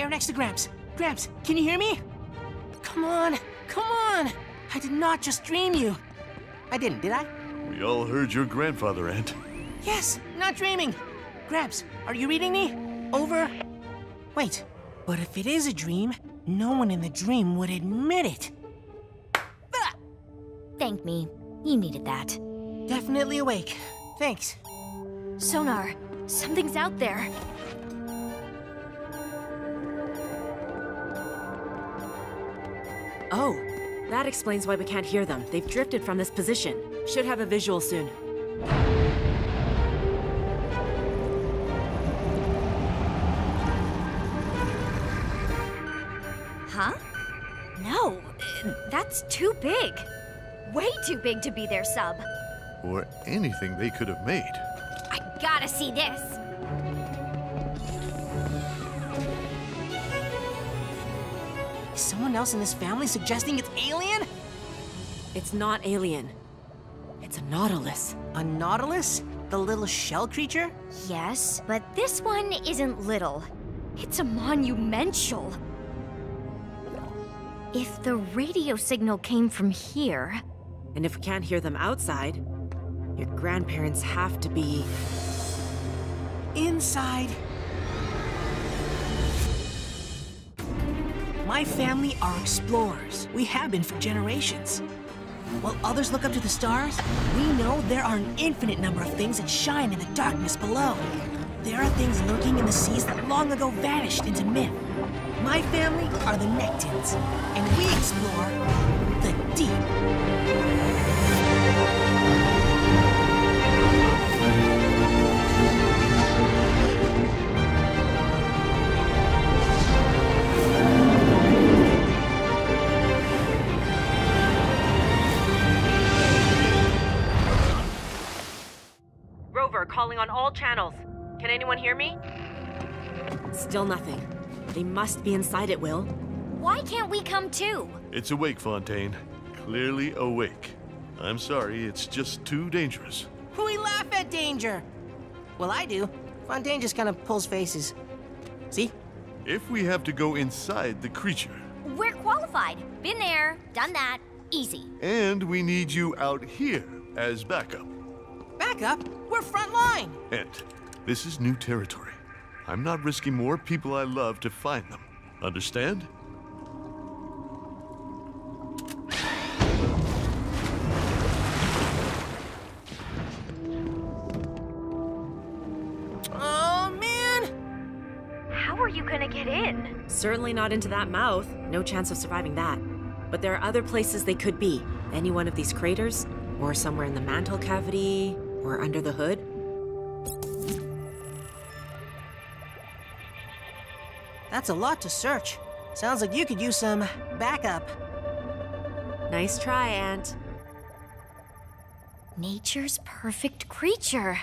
Aronnax to Gramps. Gramps, can you hear me? Come on, come on! I did not just dream you. I didn't, did I? We all heard your grandfather, Ant. Yes, not dreaming. Gramps, are you reading me? Over. Wait, but if it is a dream, no one in the dream would admit it. Ah! Thank me. You needed that. Definitely awake. Thanks. Sonar, something's out there. Oh, that explains why we can't hear them. They've drifted from this position. Should have a visual soon. Huh? No, that's too big. Way too big to be their sub. Or anything they could have made. I gotta see this. Someone else in this family suggesting it's alien? It's not alien. It's a Nautilus. A nautilus? The little shell creature? Yes, but this one isn't little. It's a monumental. If the radio signal came from here, And if we can't hear them outside, your grandparents have to be. Inside. My family are explorers. We have been for generations. While others look up to the stars, we know there are an infinite number of things that shine in the darkness below. There are things lurking in the seas that long ago vanished into myth. My family are the Nektons, and we explore the deep. All channels. Can anyone hear me? Still nothing. They must be inside it, Will. why can't we come too? It's awake, Fontaine. Clearly awake. I'm sorry, it's just too dangerous. We laugh at danger. Well, I do. Fontaine just kind of pulls faces. See? If we have to go inside the creature, We're qualified. Been there, done that. Easy. and we need you out here as backup. Back up. We're front line. And this is new territory. I'm not risking more people I love to find them. Understand? Oh, man! How are you gonna get in? Certainly not into that mouth. No chance of surviving that. But there are other places they could be. Any one of these craters, or somewhere in the mantle cavity, or under the hood. That's a lot to search. Sounds like you could use some backup. Nice try, Ant. Nature's perfect creature.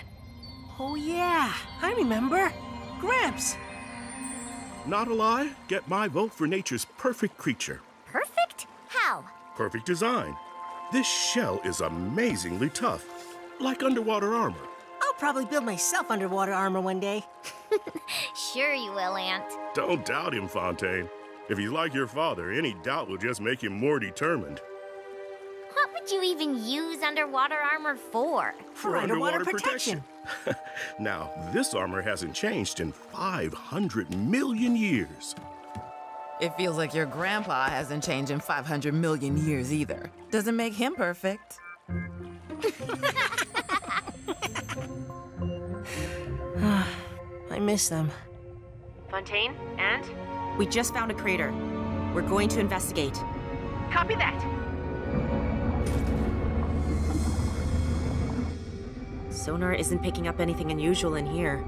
Oh, yeah. I remember. Gramps. Not a lie, get my vote for nature's perfect creature. Perfect? How? Perfect design. This shell is amazingly tough, like underwater armor. I'll probably build myself underwater armor one day. Sure you will, Ant. Don't doubt him, Fontaine. If he's like your father, any doubt will just make him more determined. What would you even use underwater armor for? For underwater protection. now, this armor hasn't changed in 500 million years. It feels like your grandpa hasn't changed in 500 million years either. Doesn't make him perfect. I miss them. Fontaine? and? We just found a crater. We're going to investigate. Copy that! Sonar isn't picking up anything unusual in here.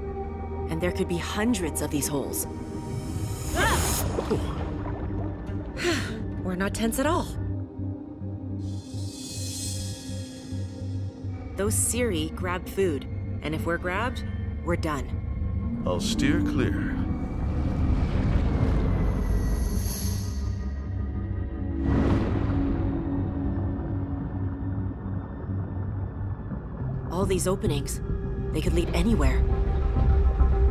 And there could be hundreds of these holes. We're not tense at all. Those cirri grabbed food, and if we're grabbed, we're done. I'll steer clear. All these openings, they could lead anywhere.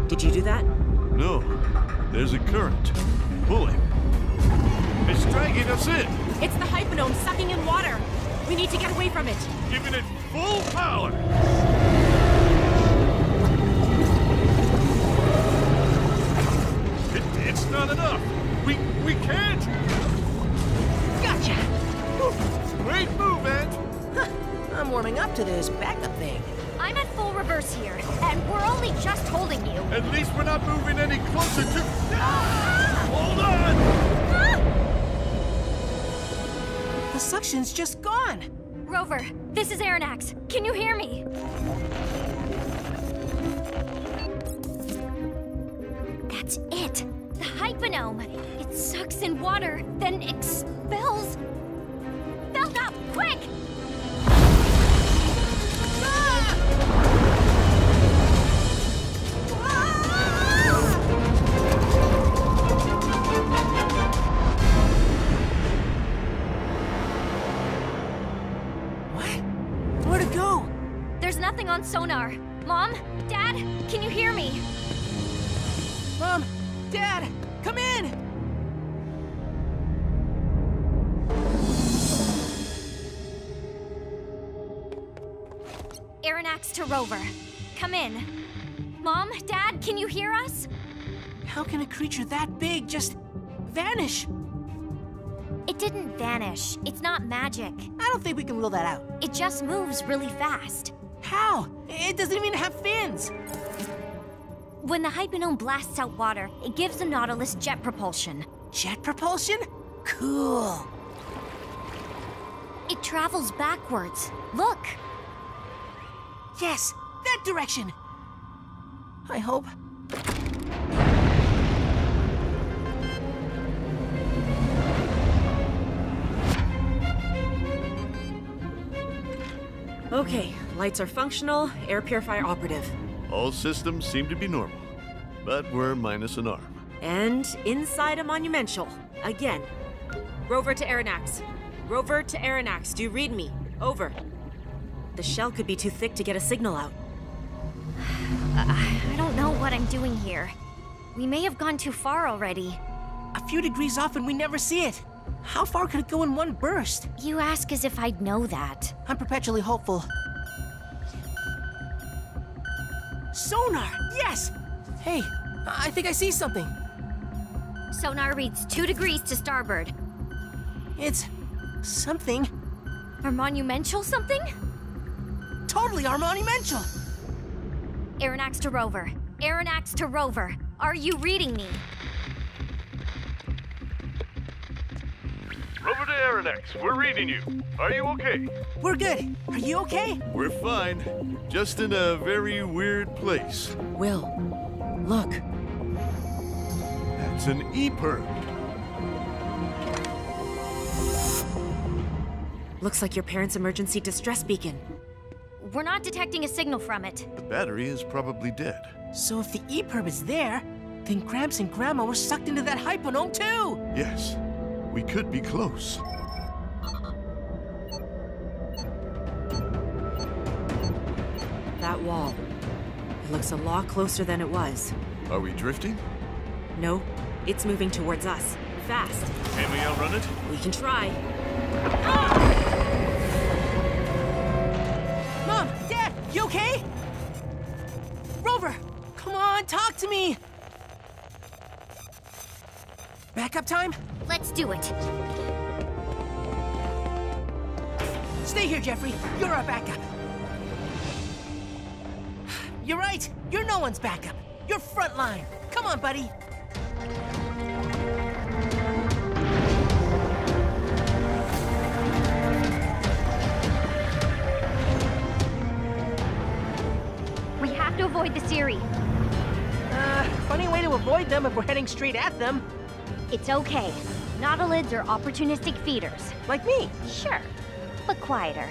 Did you do that? No, there's a current. pulling. It's dragging us in, It's the hyponome sucking in water. We need to get away from it. giving it full power. Not enough. We we can't. Gotcha! Great move, Ant. I'm warming up to this backup thing. I'm at full reverse here, and we're only just holding you. At least we're not moving any closer to. Ah! Hold on. The suction's just gone. Rover, this is Aronnax. Can you hear me? In water, then expels. Belknap, quick! What? Where'd it go? There's nothing on sonar. Mom? Dad? Can you hear me? Mom, Dad, Rover. Come in. Mom? Dad? Can you hear us? How can a creature that big just vanish? It didn't vanish. It's not magic. I don't think we can rule that out. It just moves really fast. How? It doesn't even have fins. When the hyponome blasts out water, it gives the Nautilus jet propulsion. Jet propulsion? Cool. It travels backwards. Look! Yes, that direction. I hope. Okay, lights are functional, air purifier operative. All systems seem to be normal, but we're minus an arm. And inside a monumental. Again. Rover to Aronnax. Rover to Aronnax, do you read me? Over. The shell could be too thick to get a signal out. I don't know what I'm doing here. We may have gone too far already. A few degrees off and we never see it. How far could it go in one burst? You ask as if I'd know that. I'm perpetually hopeful. Sonar! Yes! Hey, I think I see something. Sonar reads two degrees to starboard. It's something Our monumental something? Totally our monumental. Aronnax to Rover. Aronnax to Rover. Are you reading me? Rover to Aronnax, we're reading you. Are you okay? We're good. Are you okay? We're fine. Just in a very weird place. Will, look. That's an EPIRB. Looks like your parents' emergency distress beacon. We're not detecting a signal from it. The battery is probably dead. So if the EPIRB is there, then Gramps and Grandma were sucked into that hyponome too. Yes, we could be close. That wall. It looks a lot closer than it was. Are we drifting? No, it's moving towards us. Fast. Can we outrun it? We can try. Mom, talk to me. Backup time? Let's do it. Stay here, Jeffrey. You're our backup. You're right. You're no one's backup. You're frontline. Come on, buddy. We have to avoid the cirri. Uh, funny way to avoid them if we're heading straight at them. It's okay. Nautilids are opportunistic feeders. Like me. Sure, but quieter.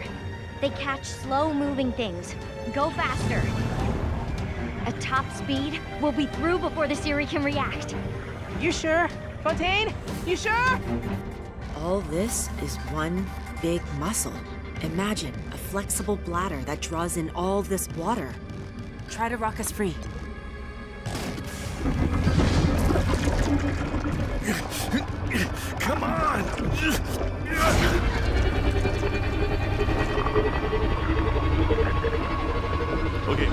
They catch slow-moving things. Go faster. At top speed, we'll be through before the cirri can react. You sure? Fontaine? You sure? All this is one big muscle. Imagine a flexible bladder that draws in all this water. Try to rock us free. Come on! Okay,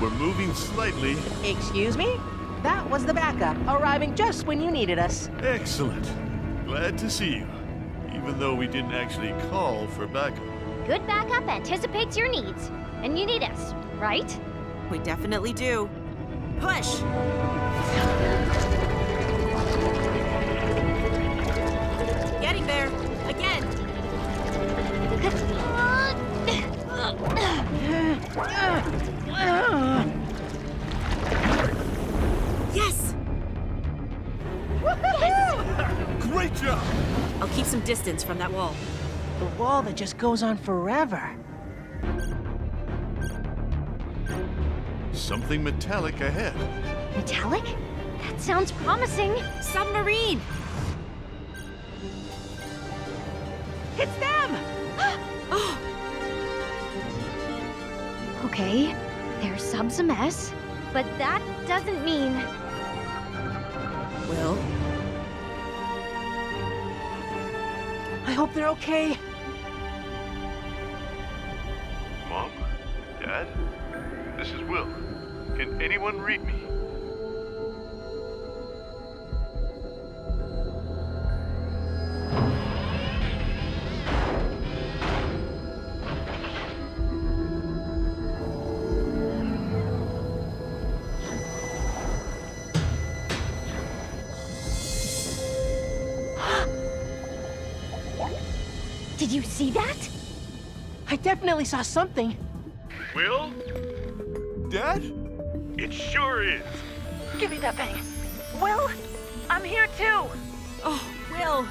we're moving slightly. Excuse me? That was the backup, arriving just when you needed us. Excellent. Glad to see you, even though we didn't actually call for backup. Good backup anticipates your needs, and you need us, right? We definitely do. Push! Distance from that wall. The wall that just goes on forever. Something metallic ahead. Metallic? That sounds promising. Submarine! It's them! Oh! Okay, their sub's a mess, but that doesn't mean... Will, hope they're okay. Mom? Dad? This is Will. Can anyone read me? Did you see that? I definitely saw something. Will? Dad? It sure is. Give me that thing. Will, I'm here too. Oh, Will!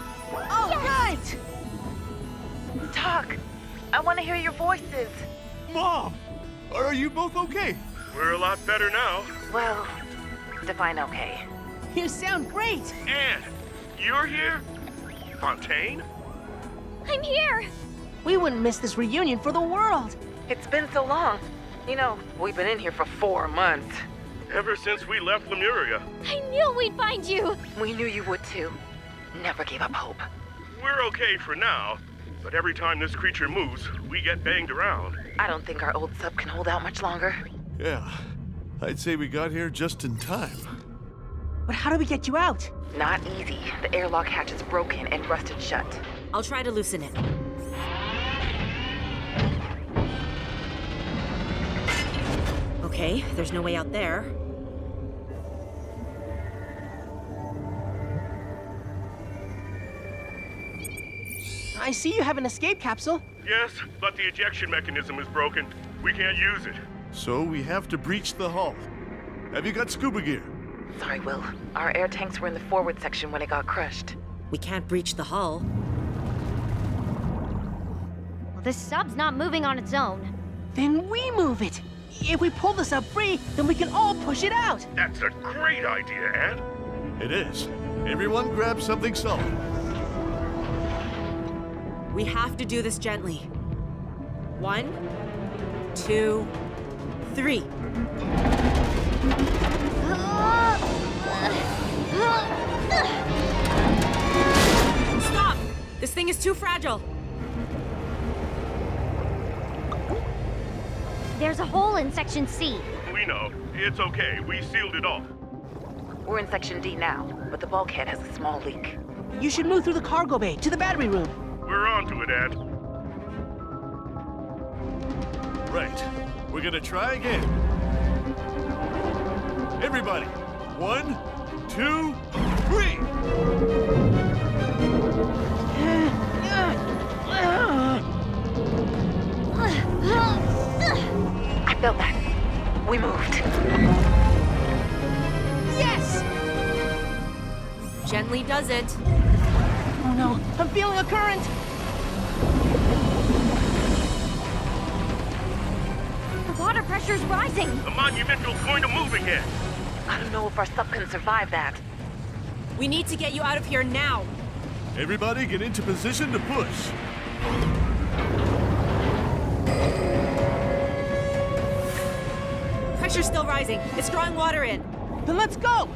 Oh, right! Talk. I want to hear your voices. Mom! Are you both okay? We're a lot better now. Well, define okay. You sound great! And you're here? Fontaine? I'm here! We wouldn't miss this reunion for the world. It's been so long. You know, we've been in here for four months. Ever since we left Lemuria, I knew we'd find you! We knew you would too. Never gave up hope. we're okay for now. But every time this creature moves, we get banged around. I don't think our old sub can hold out much longer. Yeah. I'd say we got here just in time. But how do we get you out? Not easy. The airlock hatch is broken and rusted shut. I'll try to loosen it. Okay, there's no way out there. I see you have an escape capsule. Yes, but the ejection mechanism is broken. We can't use it. So we have to breach the hull. Have you got scuba gear? Sorry, Will. Our air tanks were in the forward section when it got crushed. We can't breach the hull. Well, this sub's not moving on its own. Then we move it. If we pull the sub free, then we can all push it out. That's a great idea, Ant. It is. Everyone grab something solid. We have to do this gently. One, two, three. Stop! This thing is too fragile. There's a hole in Section C. We know. It's okay. We sealed it off. We're in section D now, but the bulkhead has a small leak. You should move through the cargo bay to the battery room. We're on to it, Ant. Right. We're gonna try again. Everybody. One, two, three! Felt that. We moved. Yes! Gently does it. Oh no, I'm feeling a current. The water pressure's rising. The monumental's going to move again. I don't know if our sub can survive that. We need to get you out of here now. Everybody get into position to push. Pressure's still rising. It's drawing water in. Then let's go!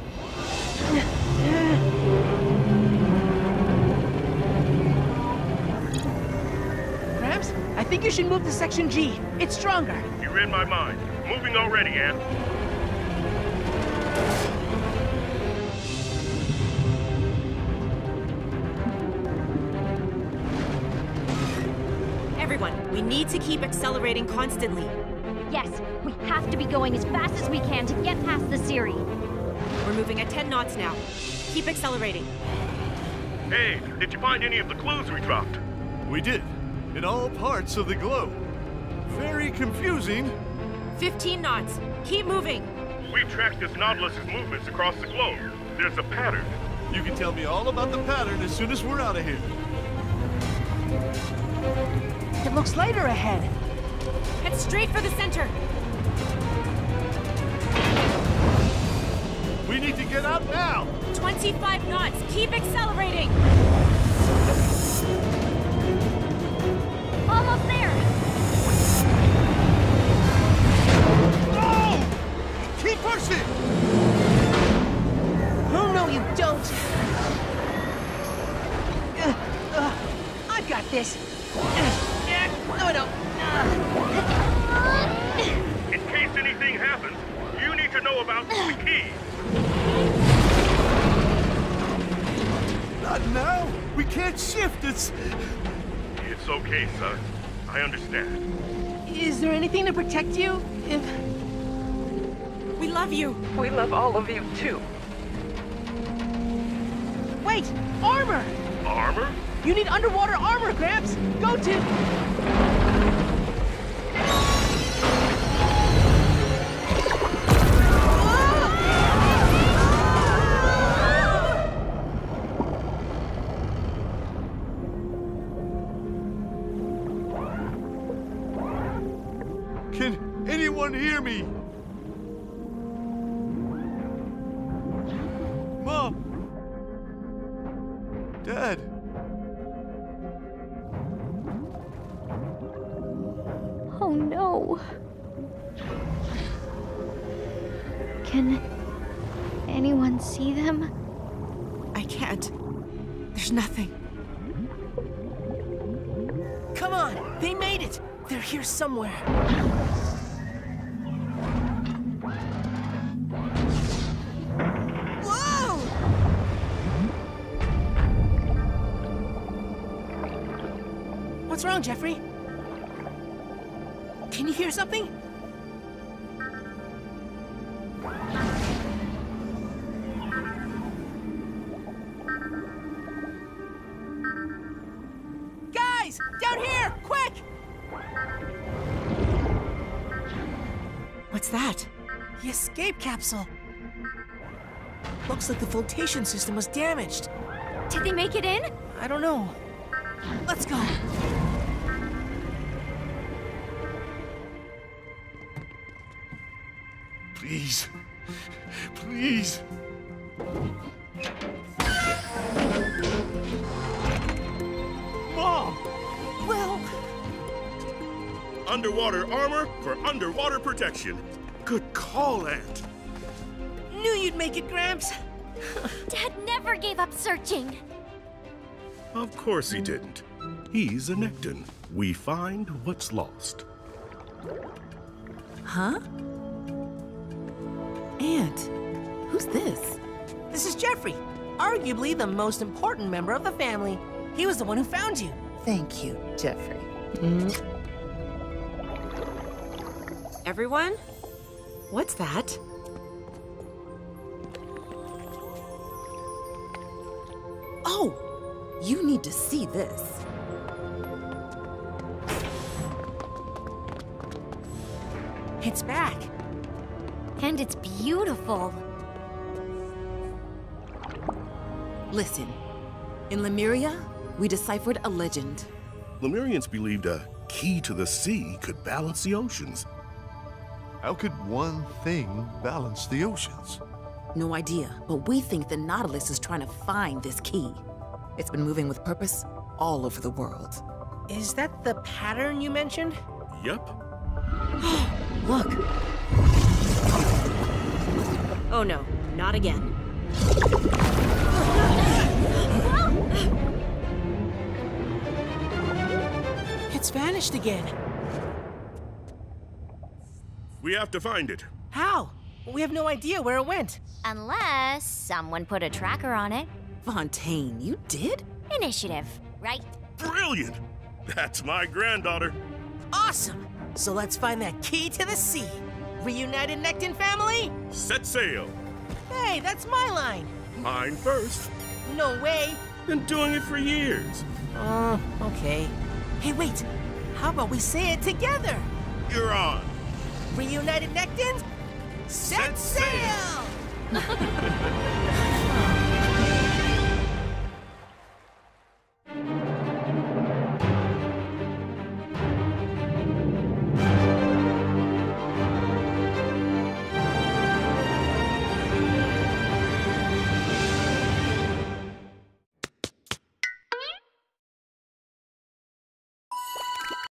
Gramps, I think you should move to Section G. It's stronger. You read my mind. Moving already, Ant. Everyone, we need to keep accelerating constantly. Yes, we have to be going as fast as we can to get past the cirri. We're moving at 10 knots now. Keep accelerating. Hey, did you find any of the clues we dropped? We did. In all parts of the globe. Very confusing. 15 knots. Keep moving. We've tracked this Nautilus's movements across the globe. There's a pattern. You can tell me all about the pattern as soon as we're out of here. It looks lighter ahead. Head straight for the center. We need to get out now! 25 knots. Keep accelerating. Almost there! No! Keep pushing! Oh, no, you don't. Uh, uh, I've got this. Uh, no, I don't. Uh, In case anything happens, you need to know about the key. Not now! We can't shift! It's. It's okay, son. I understand. is there anything to protect you? If... We love you. We love all of you, too. Wait! Armor! Armor? You need underwater armor, Gramps! Go to... anyone hear me? Mom! Dad! Oh no. Can anyone see them? I can't. There's nothing. Come on! They made it! They're here somewhere. What's wrong, Jeffrey? Can you hear something? Guys! Down here! Quick! What's that? The escape capsule. Looks like the flotation system was damaged. Did they make it in? I don't know. Let's go. Please. Please. Mom! Well, Underwater armor for underwater protection. Good call, Ant. knew you'd make it, Gramps. Dad never gave up searching. Of course he didn't. He's a Nekton. We find what's lost. Huh? Ant, who's this? This is Jeffrey, arguably the most important member of the family. He was the one who found you. Thank you, Jeffrey. Hmm? Everyone? What's that? Oh, you need to see this. It's back. And it's beautiful. Listen, in Lemuria, we deciphered a legend. Lemurians believed a key to the sea could balance the oceans. How could one thing balance the oceans? No idea, but we think the Nautilus is trying to find this key. It's been moving with purpose all over the world. Is that the pattern you mentioned? Yep. Look. Oh no, not again. It's vanished again. We have to find it. How? We have no idea where it went. Unless someone put a tracker on it. Fontaine, you did? Initiative, right? Brilliant! That's my granddaughter. Awesome! So let's find that key to the sea. Reunited Nekton family? Set sail. Hey, that's my line. Mine first. No way. Been doing it for years. Uh, okay. Hey, wait. How about we say it together? You're on. Reunited Nektons? Set, Set sail! sail!